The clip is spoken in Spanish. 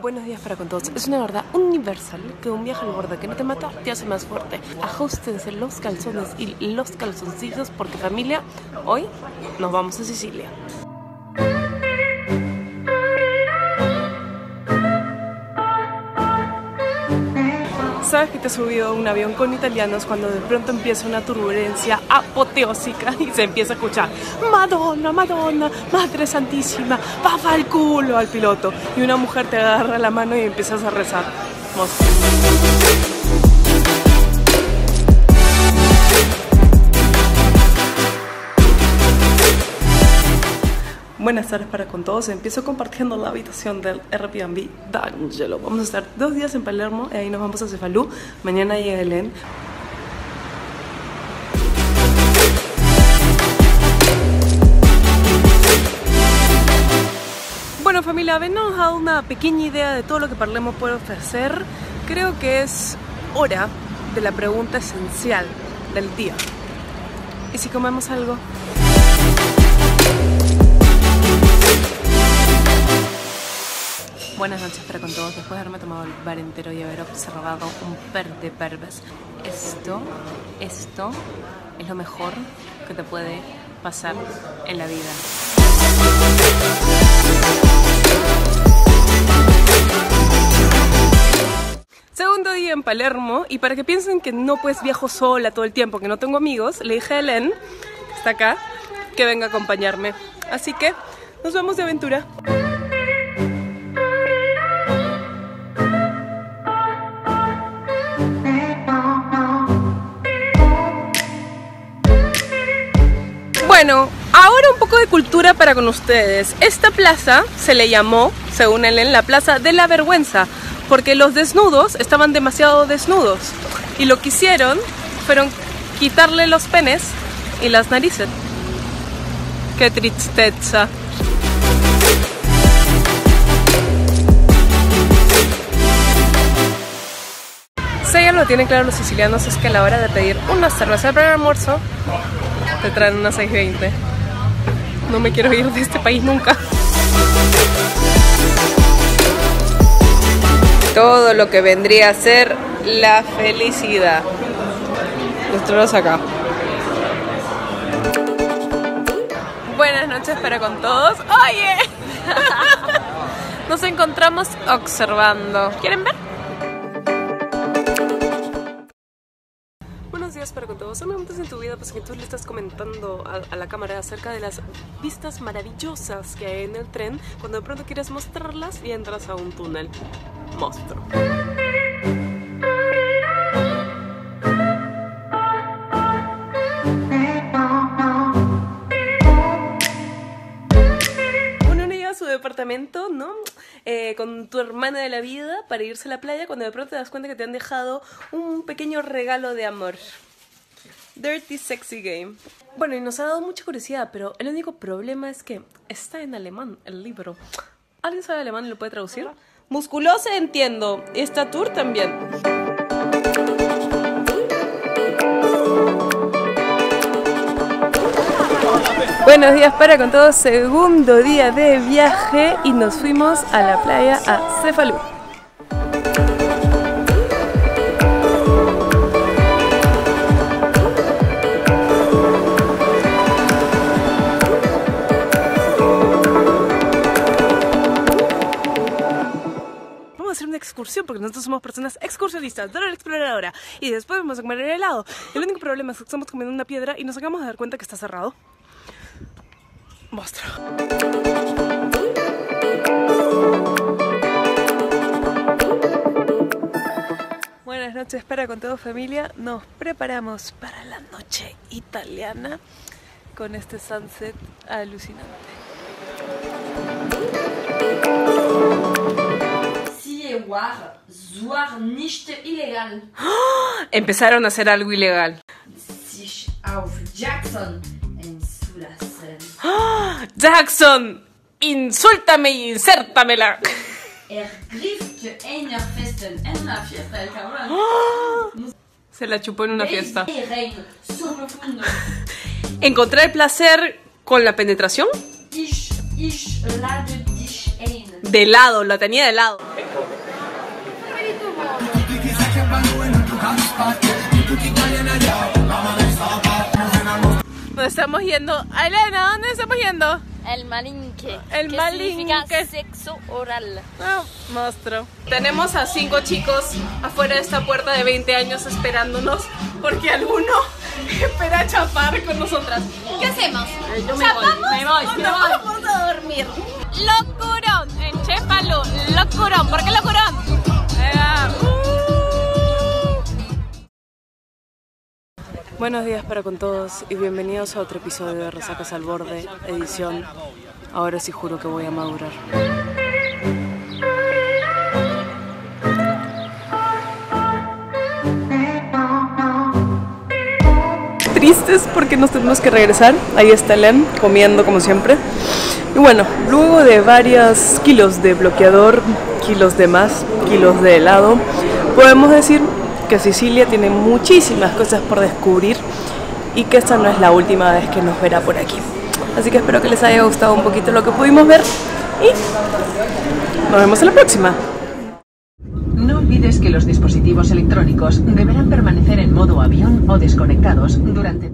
Buenos días para con todos. Es una verdad universal que un viaje al borde que no te mata te hace más fuerte. Ajustense los calzones y los calzoncillos porque familia, hoy nos vamos a Sicilia. Sabes que te has subido a un avión con italianos cuando de pronto empieza una turbulencia apoteósica y se empieza a escuchar Madonna, Madonna, Madre Santísima, va al culo al piloto y una mujer te agarra la mano y empiezas a rezar. Hermoso. Buenas tardes para con todos. Empiezo compartiendo la habitación del Airbnb D'Angelo. Vamos a estar dos días en Palermo y ahí nos vamos a Cefalú. Mañana llega Helen. Bueno familia, nos dado una pequeña idea de todo lo que Palermo puede ofrecer. Creo que es hora de la pregunta esencial del día. ¿Y si comemos algo? Buenas noches para con todos. Después de haberme tomado el bar entero y haber observado un par de perves, esto, esto es lo mejor que te puede pasar en la vida. Segundo día en Palermo y para que piensen que no pues viajo sola todo el tiempo, que no tengo amigos, le dije a Helen, que está acá, que venga a acompañarme. Así que nos vamos de aventura. Bueno, ahora un poco de cultura para con ustedes. Esta plaza se le llamó, según él, la Plaza de la Vergüenza, porque los desnudos estaban demasiado desnudos. Y lo que hicieron fueron quitarle los penes y las narices. ¡Qué tristeza! Si ya lo tienen claro los sicilianos es que a la hora de pedir una cerveza para el almuerzo te traen una 620. No me quiero ir de este país nunca. Todo lo que vendría a ser la felicidad. Nosotros acá. Buenas noches para con todos. Oye, nos encontramos observando. ¿Quieren ver? Días para con todos. Son momentos en tu vida pues que tú le estás comentando a, la cámara acerca de las vistas maravillosas que hay en el tren cuando de pronto quieres mostrarlas y entras a un túnel. Monstruo. departamento, ¿no? Eh, con tu hermana de la vida para irse a la playa cuando de pronto te das cuenta que te han dejado un pequeño regalo de amor. Dirty Sexy Game. Bueno, y nos ha dado mucha curiosidad, pero el único problema es que está en alemán el libro. ¿Alguien sabe alemán y lo puede traducir? Musculosa entiendo. Estatur también. Buenos días para con todos, segundo día de viaje y nos fuimos a la playa a Cefalú. Vamos a hacer una excursión porque nosotros somos personas excursionistas, la exploradora y después vamos a comer el helado. El único problema es que estamos comiendo una piedra y nos acabamos de dar cuenta que está cerrado. Monstruo. Buenas noches para con toda familia. Nos preparamos para la noche italiana con este sunset alucinante. Empezaron a hacer algo ilegal. Sich auf Jackson einzulassen. Jackson, insúltame y insértamela. Er griff zu einer Festen en la fiesta del cabrón. Se la chupó en una fiesta. ¿Encontrar el placer con la penetración? Ich, ich lade dich ein. De lado, la tenía de lado. Nos estamos yendo. Elena, ¿dónde estamos yendo? El malinque. El que malinque. significa sexo oral. Ah, monstruo. Tenemos a cinco chicos afuera de esta puerta de 20 años esperándonos porque alguno espera chapar con nosotras. ¿Qué hacemos? ¿Chapamos me voy, o me nos voy. vamos a dormir? Locurón en. Locurón. ¿Por qué locurón? Buenos días para con todos y bienvenidos a otro episodio de Resacas al Borde, edición Ahora sí juro que voy a madurar. Tristes porque nos tenemos que regresar. Ahí está Len comiendo como siempre. Y bueno, luego de varios kilos de bloqueador, kilos de más, kilos de helado, podemos decir que Sicilia tiene muchísimas cosas por descubrir y que esta no es la última vez que nos verá por aquí. Así que espero que les haya gustado un poquito lo que pudimos ver y nos vemos en la próxima. No olvides que los dispositivos electrónicos deberán permanecer en modo avión o desconectados durante